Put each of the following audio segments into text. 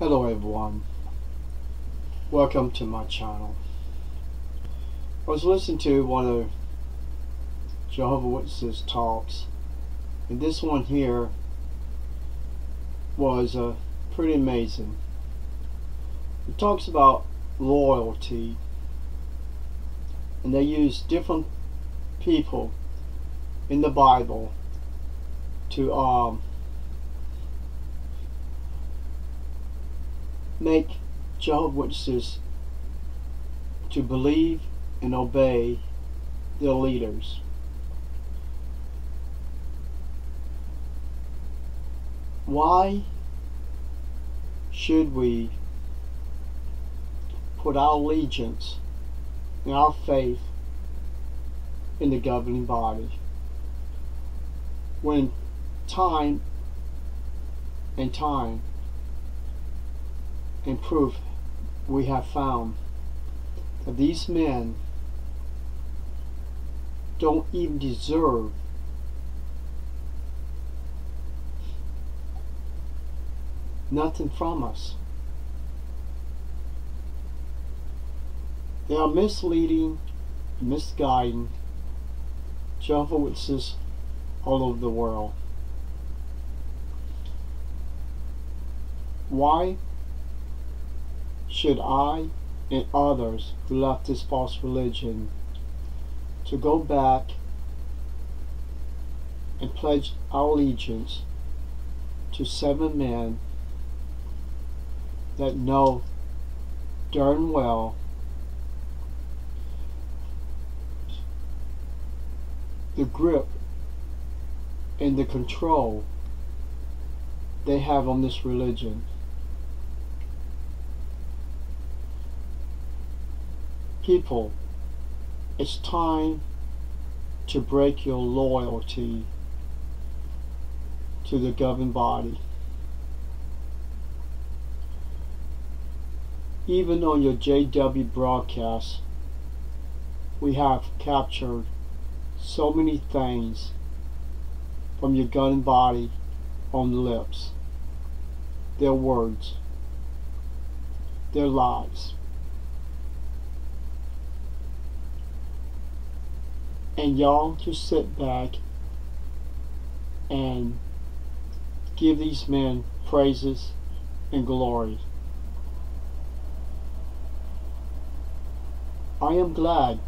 Hello everyone. Welcome to my channel. I was listening to one of Jehovah Witnesses talks and this one here was uh, pretty amazing. It talks about loyalty and they use different people in the Bible to um, make Jehovah's Witnesses to believe and obey their leaders. Why should we put our allegiance and our faith in the governing body when time and time and proof we have found that these men don't even deserve nothing from us. They are misleading, misguiding Jehovah Witnesses all over the world. Why should I and others who left this false religion to go back and pledge our allegiance to seven men that know darn well the grip and the control they have on this religion. People, it's time to break your loyalty to the governing body. Even on your JW broadcast, we have captured so many things from your governing body on the lips. Their words, their lives. And y'all just sit back and give these men praises and glory. I am glad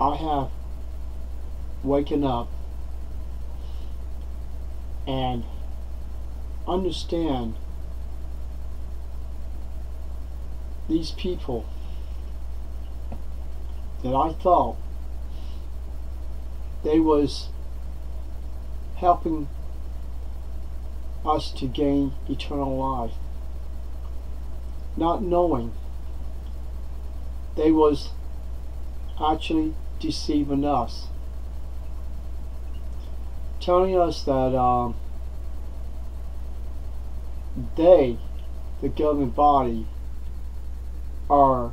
I have waken up and understand these people that I thought they was helping us to gain eternal life not knowing they was actually deceiving us telling us that um, they the governing body are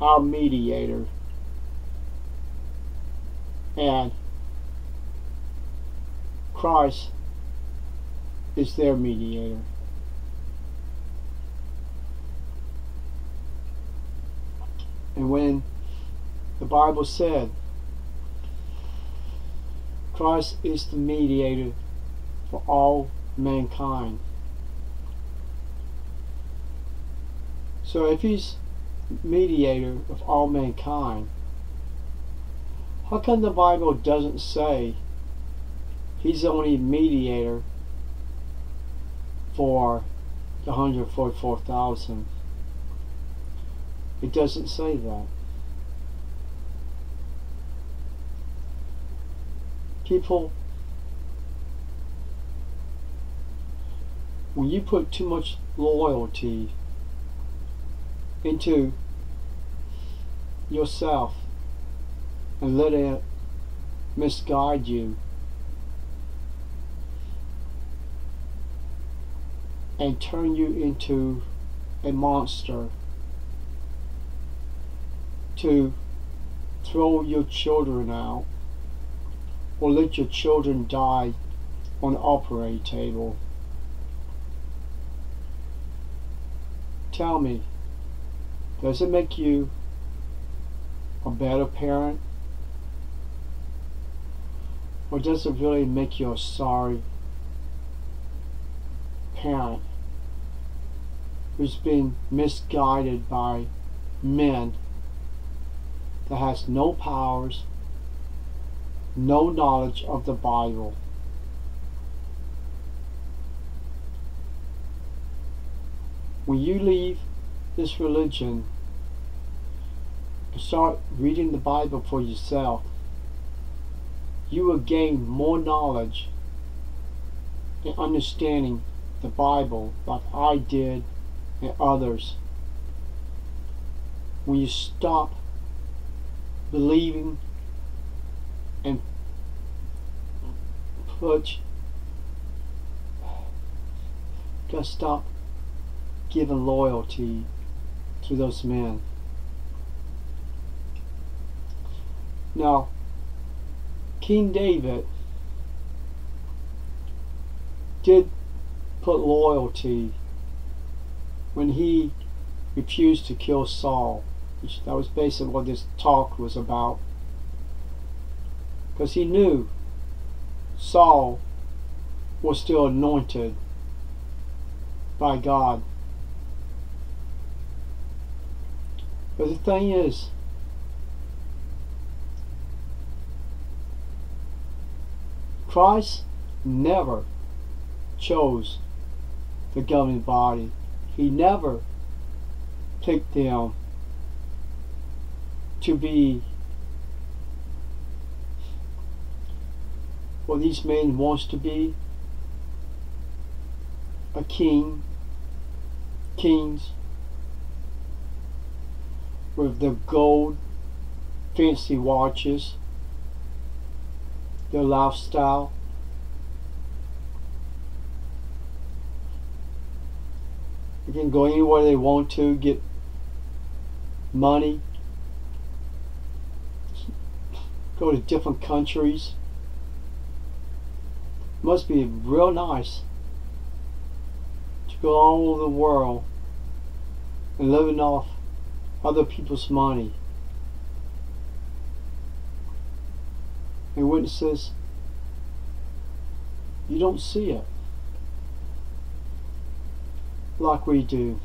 our mediator and Christ is their mediator. And when the Bible said Christ is the mediator for all mankind. So if he's mediator of all mankind, how come the Bible doesn't say he's the only mediator for the 144,000? It doesn't say that. People, when you put too much loyalty into yourself and let it misguide you and turn you into a monster to throw your children out or let your children die on the operating table tell me, does it make you a better parent? Or does it really make you a sorry parent who's been misguided by men that has no powers, no knowledge of the Bible? When you leave this religion start reading the Bible for yourself, you will gain more knowledge and understanding the Bible like I did and others. When you stop believing and put just stop giving loyalty to those men. Now, King David did put loyalty when he refused to kill Saul. Which that was basically what this talk was about. Because he knew Saul was still anointed by God. But the thing is, Christ never chose the governing body. He never picked them to be what these men wants to be a king kings with their gold fancy watches their lifestyle they can go anywhere they want to get money go to different countries must be real nice to go all over the world and living off other people's money. And witnesses, you don't see it like we do.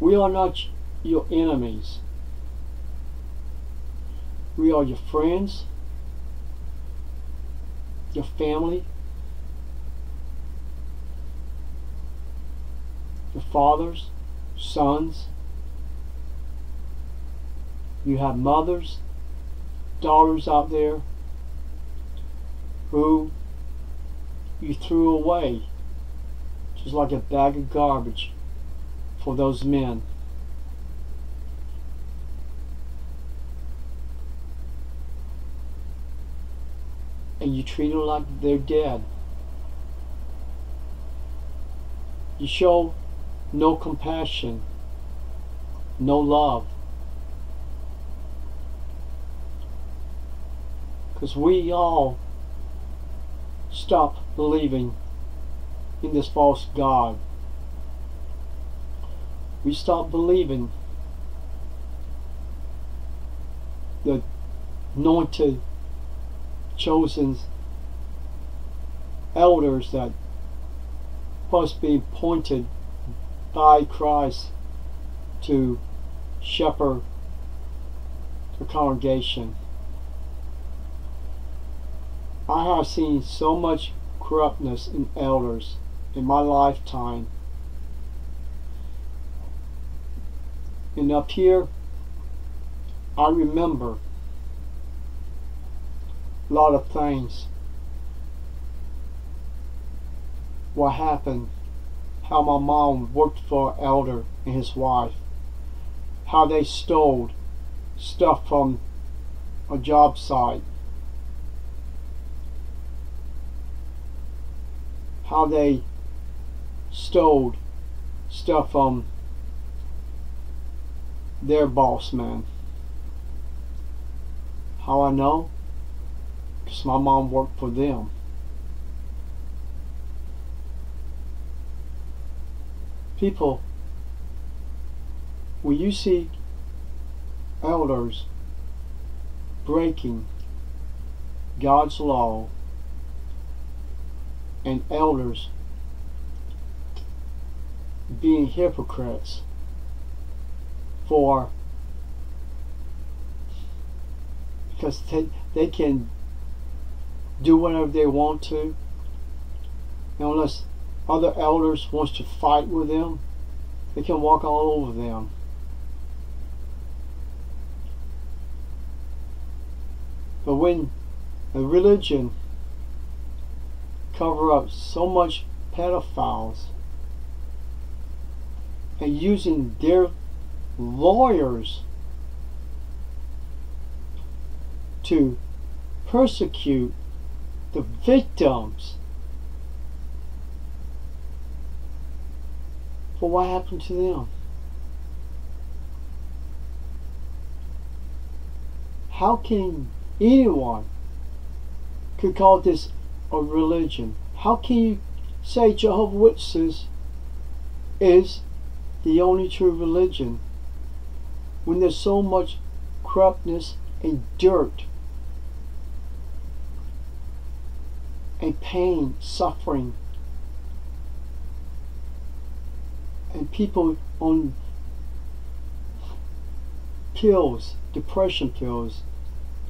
We are not your enemies. We are your friends, your family, your fathers, sons. You have mothers, daughters out there who you threw away just like a bag of garbage for those men. and you treat them like they're dead. You show no compassion, no love. Because we all stop believing in this false God. We stop believing the anointed chosen elders that must be appointed by Christ to shepherd the congregation. I have seen so much corruptness in elders in my lifetime. And up here, I remember a lot of things. What happened, how my mom worked for an elder and his wife, how they stole stuff from a job site, how they stole stuff from their boss man. How I know? because my mom worked for them. People, when you see elders breaking God's law and elders being hypocrites for because they, they can do whatever they want to unless other elders wants to fight with them they can walk all over them. But when a religion cover up so much pedophiles and using their lawyers to persecute the victims for what happened to them. How can anyone could call this a religion? How can you say Jehovah Witnesses is the only true religion when there's so much corruptness and dirt and pain, suffering, and people on pills, depression pills,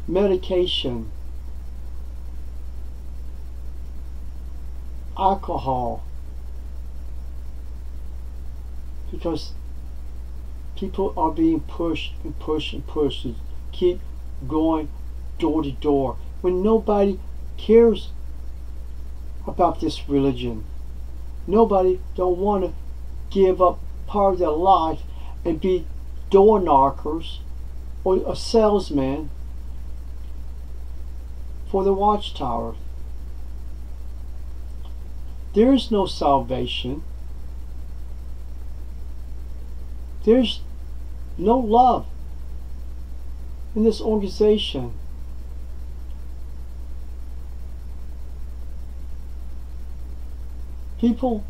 medication, alcohol, because people are being pushed and pushed and pushed to keep going door to door when nobody cares about this religion. Nobody don't want to give up part of their life and be door knockers or a salesman for the watchtower. There is no salvation. There's no love in this organization. People,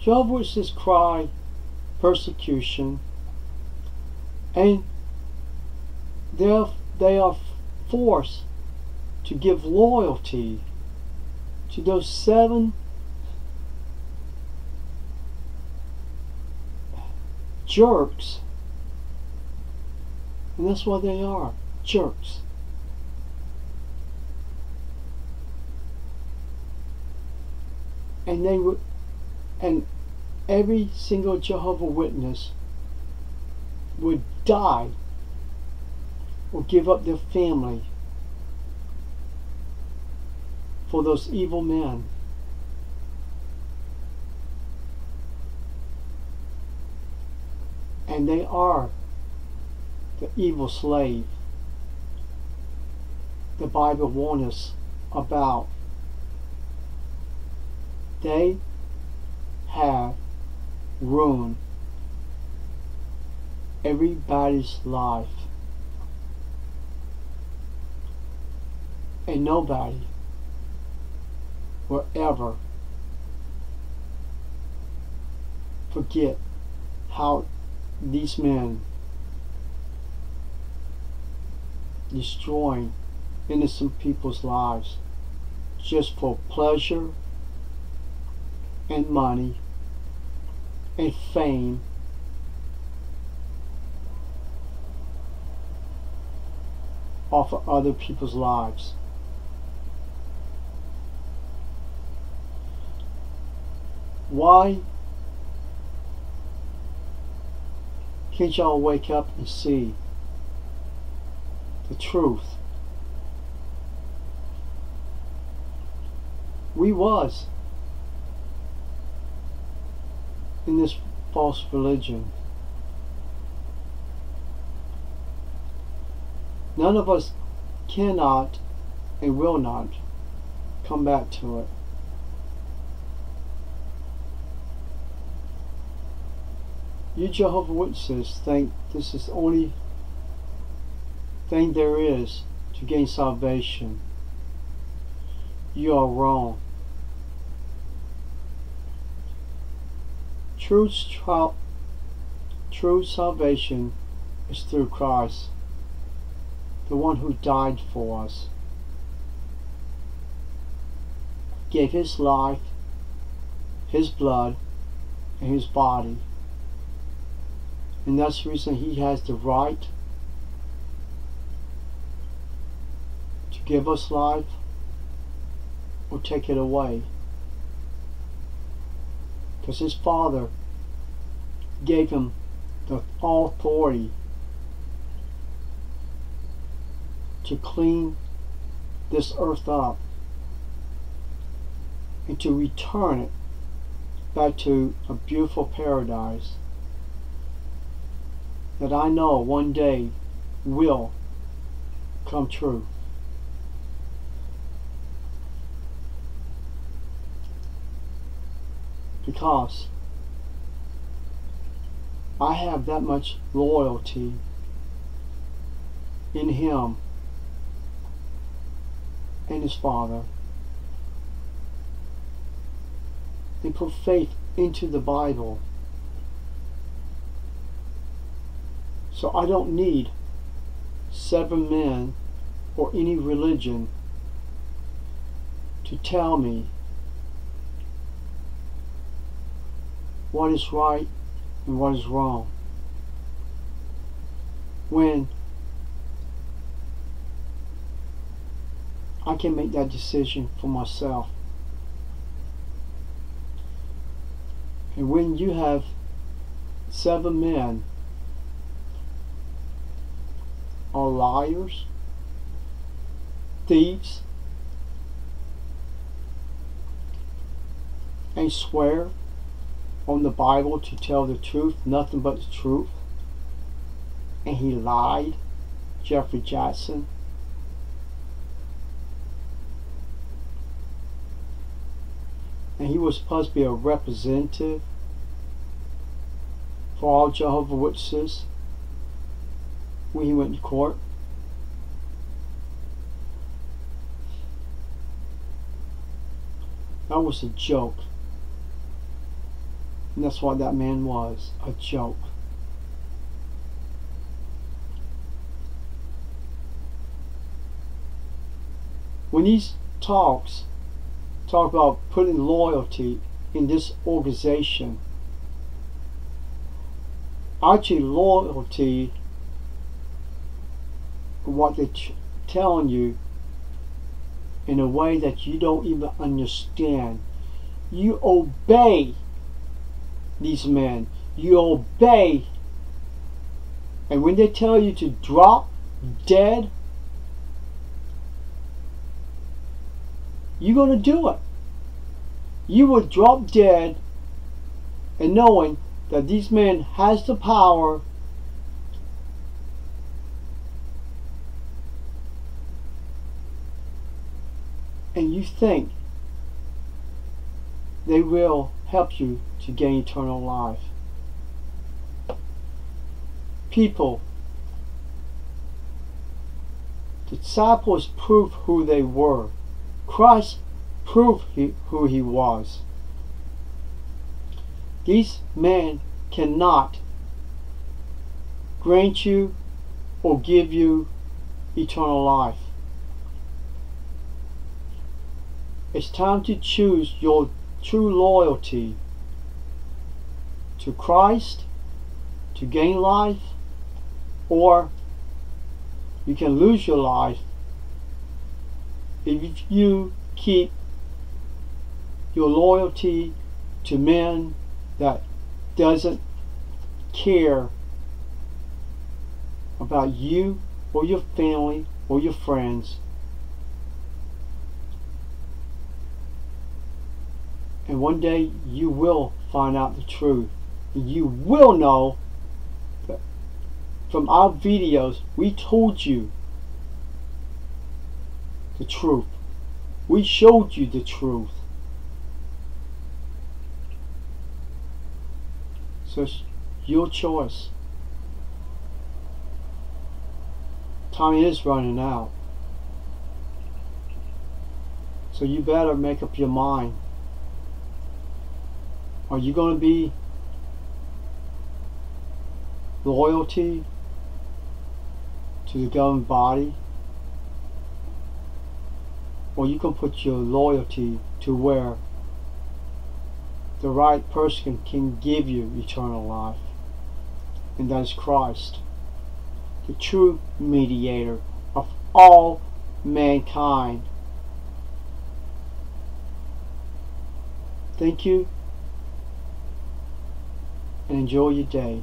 Jehovah's Witnesses cry persecution, and they are, they are forced to give loyalty to those seven jerks. And that's what they are jerks. And they would, and every single Jehovah Witness would die or give up their family for those evil men. And they are the evil slave the Bible warns us about. They have ruined everybody's life. And nobody will ever forget how these men destroying innocent people's lives just for pleasure and money and fame off of other people's lives. Why can't y'all wake up and see the truth? We was in this false religion. None of us cannot and will not come back to it. You Jehovah Witnesses think this is the only thing there is to gain salvation. You are wrong. True, true salvation is through Christ, the one who died for us, gave his life, his blood, and his body and that's the reason he has the right to give us life or take it away. Because his father gave him the authority to clean this earth up and to return it back to a beautiful paradise that I know one day will come true. Because I have that much loyalty in Him and His Father. They put faith into the Bible. So I don't need seven men or any religion to tell me what is right and what is wrong. When I can make that decision for myself. And when you have seven men are liars, thieves, and swear on the Bible to tell the truth, nothing but the truth, and he lied, Jeffrey Jackson. And he was supposed to be a representative for all Jehovah Witnesses when he went to court. That was a joke. And that's what that man was a joke. When these talks talk about putting loyalty in this organization, actually, loyalty, what they're telling you in a way that you don't even understand. You obey these men. You obey. And when they tell you to drop dead, you're going to do it. You will drop dead and knowing that these men has the power and you think they will help you to gain eternal life. People, disciples proved who they were. Christ proved he, who he was. These men cannot grant you or give you eternal life. It's time to choose your true loyalty to Christ to gain life, or you can lose your life if you keep your loyalty to men that doesn't care about you or your family or your friends And one day you will find out the truth. You will know that from our videos, we told you the truth. We showed you the truth. So it's your choice. Time is running out. So you better make up your mind. Are you going to be loyalty to the governing body, or you can put your loyalty to where the right person can give you eternal life, and that is Christ, the true mediator of all mankind. Thank you and enjoy your day.